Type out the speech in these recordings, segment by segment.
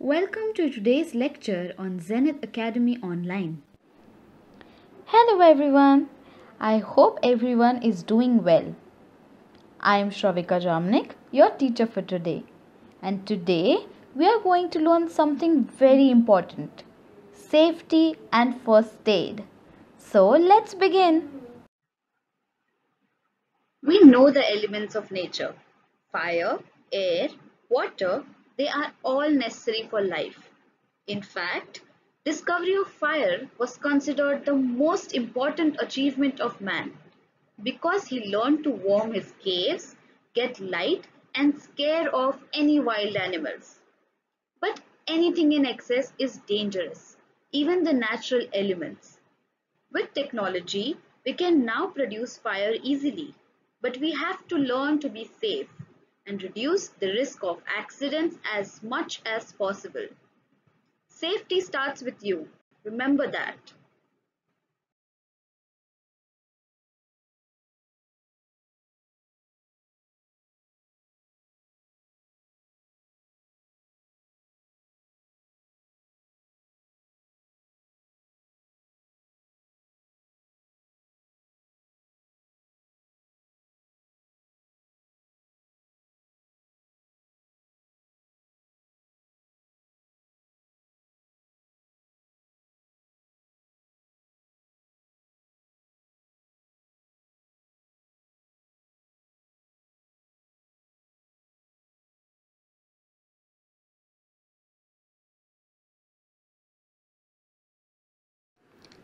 Welcome to today's lecture on Zenith Academy Online. Hello everyone. I hope everyone is doing well. I am Shravika Jamnik, your teacher for today. And today we are going to learn something very important safety and first aid. So let's begin. We know the elements of nature fire, air, water, they are all necessary for life. In fact, discovery of fire was considered the most important achievement of man because he learned to warm his caves, get light and scare off any wild animals. But anything in excess is dangerous, even the natural elements. With technology, we can now produce fire easily, but we have to learn to be safe and reduce the risk of accidents as much as possible. Safety starts with you. Remember that.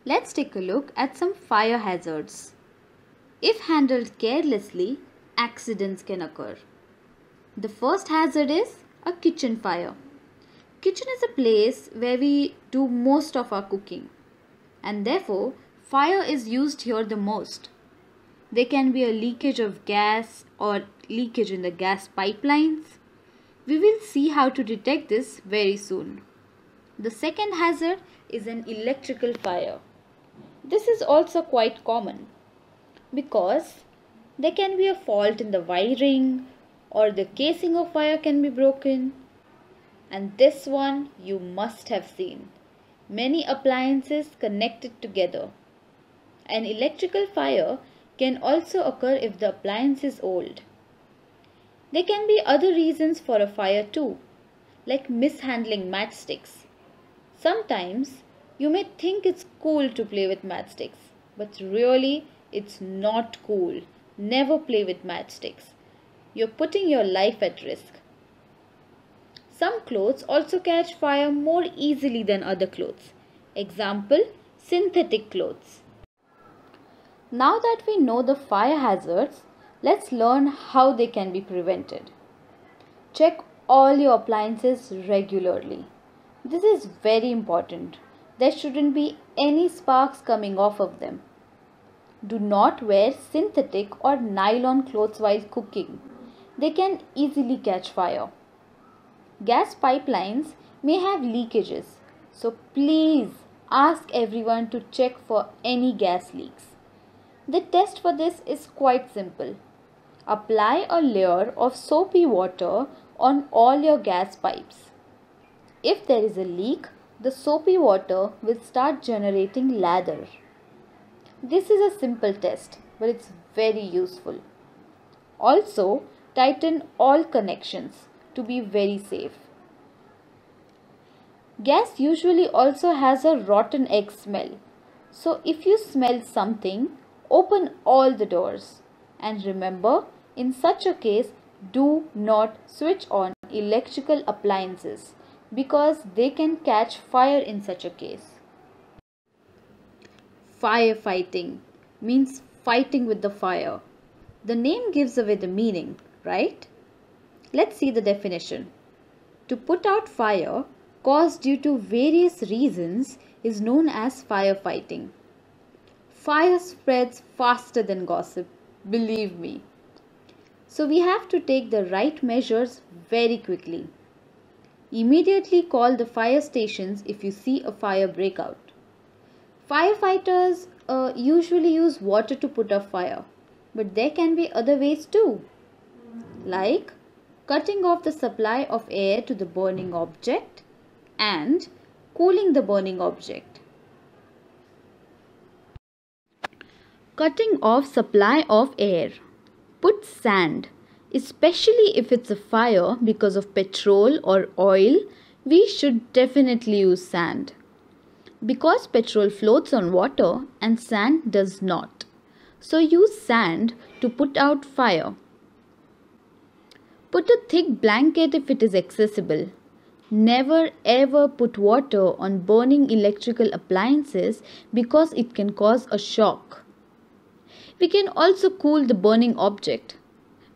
Let's take a look at some fire hazards. If handled carelessly, accidents can occur. The first hazard is a kitchen fire. Kitchen is a place where we do most of our cooking and therefore fire is used here the most. There can be a leakage of gas or leakage in the gas pipelines. We will see how to detect this very soon. The second hazard is an electrical fire. This is also quite common because there can be a fault in the wiring or the casing of wire can be broken. And this one you must have seen. Many appliances connected together. An electrical fire can also occur if the appliance is old. There can be other reasons for a fire too, like mishandling matchsticks. Sometimes you may think it's cool to play with matchsticks, but really it's not cool. Never play with matchsticks. You're putting your life at risk. Some clothes also catch fire more easily than other clothes. Example, synthetic clothes. Now that we know the fire hazards, let's learn how they can be prevented. Check all your appliances regularly. This is very important there shouldn't be any sparks coming off of them. Do not wear synthetic or nylon clothes while cooking. They can easily catch fire. Gas pipelines may have leakages, so please ask everyone to check for any gas leaks. The test for this is quite simple. Apply a layer of soapy water on all your gas pipes. If there is a leak, the soapy water will start generating lather. This is a simple test, but it's very useful. Also, tighten all connections to be very safe. Gas usually also has a rotten egg smell. So if you smell something, open all the doors. And remember, in such a case, do not switch on electrical appliances because they can catch fire in such a case. Firefighting means fighting with the fire. The name gives away the meaning, right? Let's see the definition. To put out fire caused due to various reasons is known as firefighting. Fire spreads faster than gossip, believe me. So we have to take the right measures very quickly. Immediately call the fire stations if you see a fire breakout. Firefighters uh, usually use water to put out fire, but there can be other ways too, like cutting off the supply of air to the burning object and cooling the burning object. Cutting off supply of air. Put sand, especially if it's a fire because of petrol or oil, we should definitely use sand. Because petrol floats on water and sand does not. So use sand to put out fire. Put a thick blanket if it is accessible. Never ever put water on burning electrical appliances because it can cause a shock. We can also cool the burning object.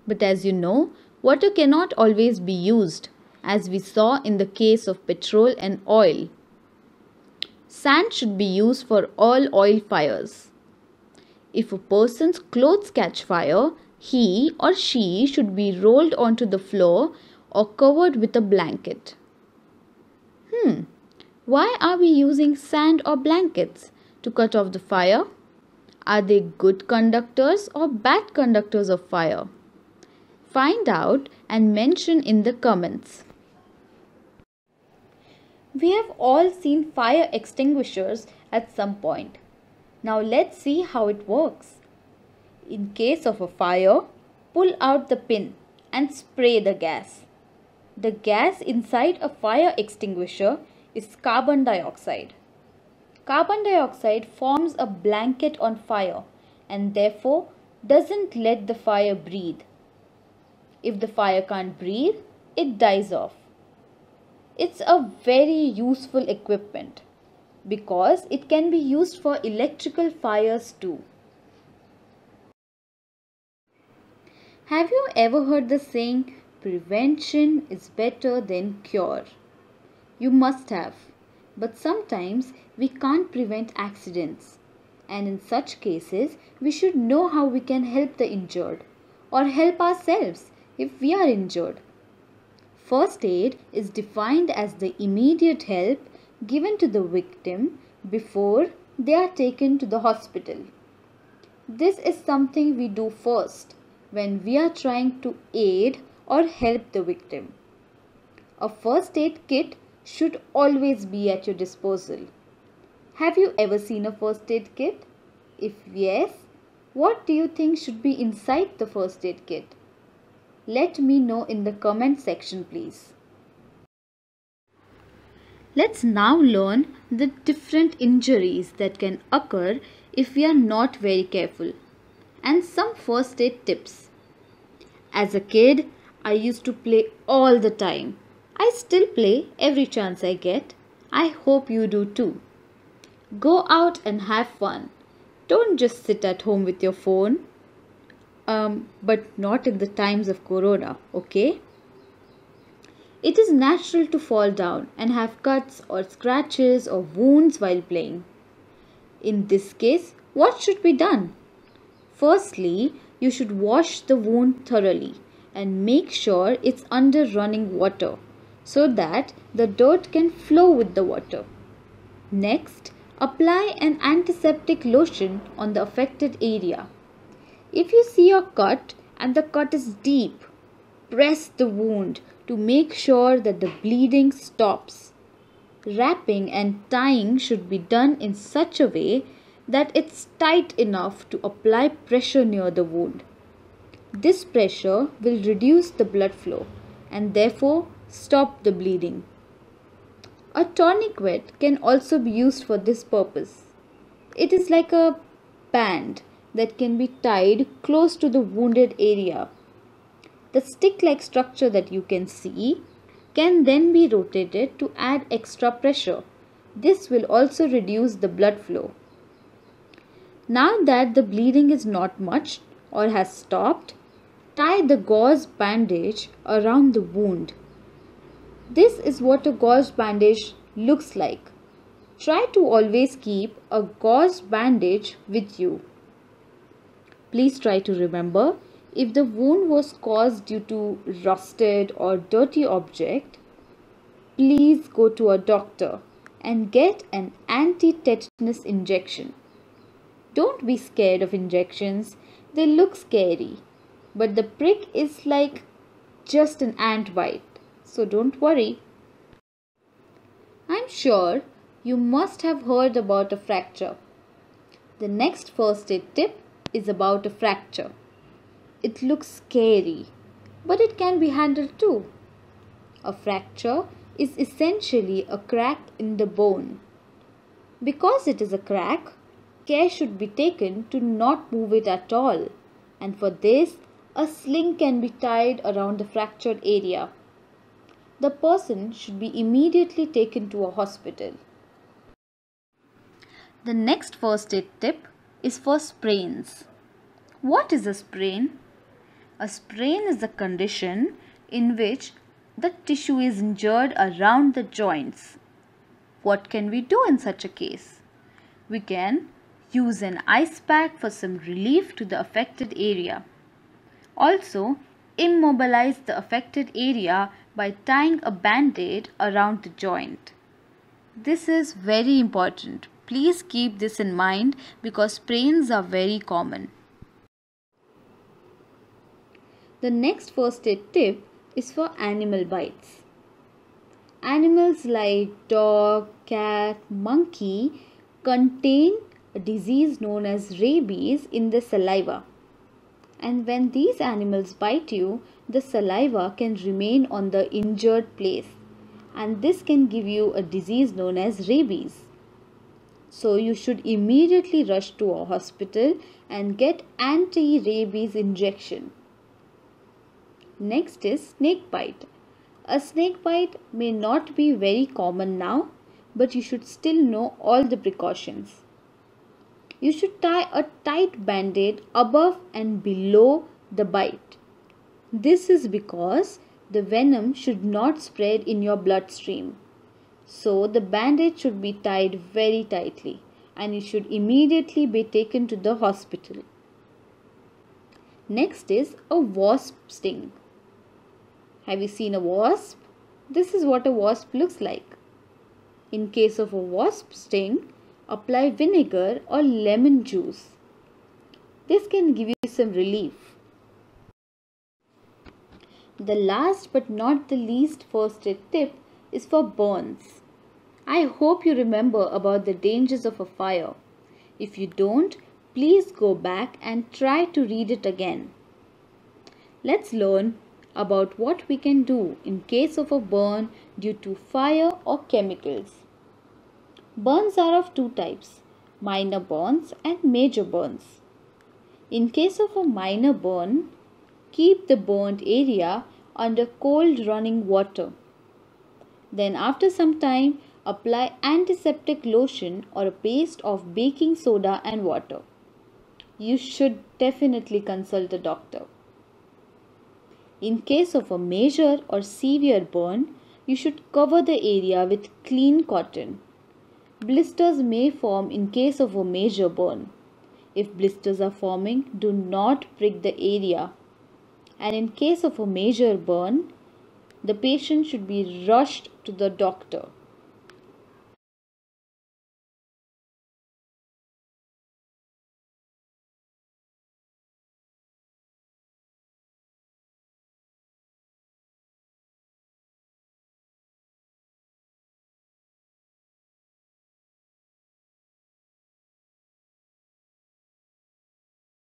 But as you know, water cannot always be used, as we saw in the case of petrol and oil. Sand should be used for all oil fires. If a person's clothes catch fire, he or she should be rolled onto the floor or covered with a blanket. Hmm, why are we using sand or blankets to cut off the fire? Are they good conductors or bad conductors of fire? Find out and mention in the comments. We have all seen fire extinguishers at some point. Now let's see how it works. In case of a fire, pull out the pin and spray the gas. The gas inside a fire extinguisher is carbon dioxide. Carbon dioxide forms a blanket on fire and therefore doesn't let the fire breathe. If the fire can't breathe, it dies off. It's a very useful equipment because it can be used for electrical fires too. Have you ever heard the saying, prevention is better than cure? You must have. But sometimes we can't prevent accidents. And in such cases, we should know how we can help the injured or help ourselves if we are injured. First aid is defined as the immediate help given to the victim before they are taken to the hospital. This is something we do first when we are trying to aid or help the victim. A first aid kit should always be at your disposal. Have you ever seen a first aid kit? If yes, what do you think should be inside the first aid kit? Let me know in the comment section please. Let's now learn the different injuries that can occur if we are not very careful and some first aid tips. As a kid, I used to play all the time I still play every chance I get. I hope you do too. Go out and have fun. Don't just sit at home with your phone. Um, but not in the times of Corona, okay? It is natural to fall down and have cuts or scratches or wounds while playing. In this case, what should be done? Firstly, you should wash the wound thoroughly and make sure it's under running water so that the dirt can flow with the water. Next, apply an antiseptic lotion on the affected area. If you see a cut and the cut is deep, press the wound to make sure that the bleeding stops. Wrapping and tying should be done in such a way that it's tight enough to apply pressure near the wound. This pressure will reduce the blood flow and therefore stop the bleeding. A tourniquet can also be used for this purpose. It is like a band that can be tied close to the wounded area. The stick like structure that you can see can then be rotated to add extra pressure. This will also reduce the blood flow. Now that the bleeding is not much or has stopped, tie the gauze bandage around the wound this is what a gauze bandage looks like. Try to always keep a gauze bandage with you. Please try to remember if the wound was caused due to rusted or dirty object, please go to a doctor and get an anti-tetanus injection. Don't be scared of injections. They look scary. But the prick is like just an ant bite so don't worry. I'm sure you must have heard about a fracture. The next first aid tip is about a fracture. It looks scary, but it can be handled too. A fracture is essentially a crack in the bone. Because it is a crack, care should be taken to not move it at all, and for this, a sling can be tied around the fractured area. The person should be immediately taken to a hospital. The next first aid tip is for sprains. What is a sprain? A sprain is a condition in which the tissue is injured around the joints. What can we do in such a case? We can use an ice pack for some relief to the affected area. Also, immobilize the affected area by tying a band-aid around the joint. This is very important. Please keep this in mind because sprains are very common. The next first aid tip is for animal bites. Animals like dog, cat, monkey contain a disease known as rabies in the saliva. And when these animals bite you, the saliva can remain on the injured place and this can give you a disease known as rabies. So you should immediately rush to a hospital and get anti-rabies injection. Next is snake bite. A snake bite may not be very common now, but you should still know all the precautions. You should tie a tight band-aid above and below the bite. This is because the venom should not spread in your bloodstream. So the band-aid should be tied very tightly and you should immediately be taken to the hospital. Next is a wasp sting. Have you seen a wasp? This is what a wasp looks like. In case of a wasp sting, apply vinegar or lemon juice. This can give you some relief. The last but not the least first aid tip is for burns. I hope you remember about the dangers of a fire. If you don't, please go back and try to read it again. Let's learn about what we can do in case of a burn due to fire or chemicals. Burns are of two types, minor burns and major burns. In case of a minor burn, keep the burnt area under cold running water. Then after some time, apply antiseptic lotion or a paste of baking soda and water. You should definitely consult a doctor. In case of a major or severe burn, you should cover the area with clean cotton. Blisters may form in case of a major burn. If blisters are forming, do not prick the area. And in case of a major burn, the patient should be rushed to the doctor.